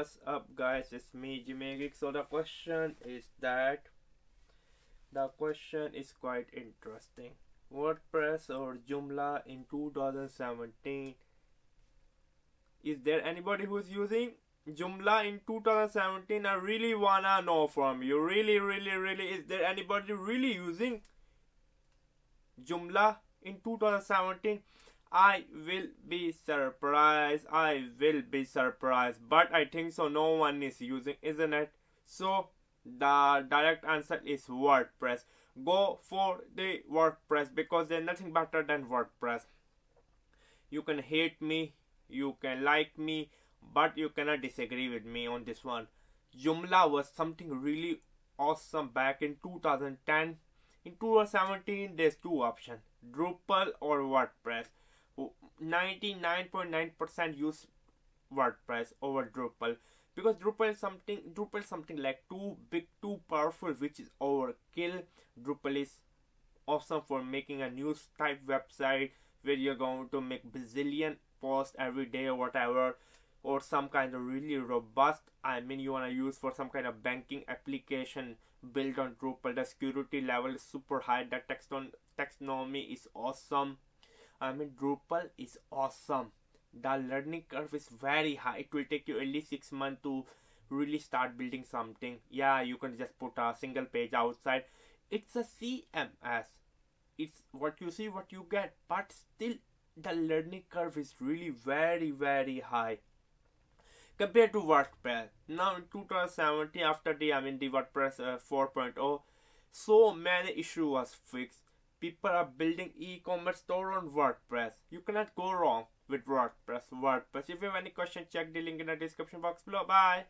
what's up guys? It's me Jimmy so the question is that the question is quite interesting. WordPress or Joomla in 2017 is there anybody who's using Joomla in 2017 I really wanna know from you. Really really really is there anybody really using Joomla in 2017 I will be surprised. I will be surprised. But I think so no one is using, isn't it? So the direct answer is WordPress. Go for the WordPress because there's nothing better than WordPress. You can hate me, you can like me, but you cannot disagree with me on this one. Joomla was something really awesome back in 2010. In 2017, there's two options Drupal or WordPress 99.9% use WordPress over Drupal because Drupal is something Drupal is something like too big, too powerful, which is overkill. Drupal is awesome for making a news type website where you're going to make bazillion posts every day or whatever or some kind of really robust i mean you want to use for some kind of banking application built on drupal. The security level is super high. The text on taxonomy is awesome I mean Drupal is awesome. The learning curve is very high. It will take you at least six months to really start building something. Yeah, you can just put a single page outside. It's a CMS. It's what you see, what you get, but still the learning curve is really very, very high compared to WordPress. Now in 2017, after the I mean the WordPress uh, 4.0, so many issues was fixed people are building e-commerce store on WordPress. You cannot go wrong with WordPress. WordPress. If you have any questions, check the link in the description box below. Bye.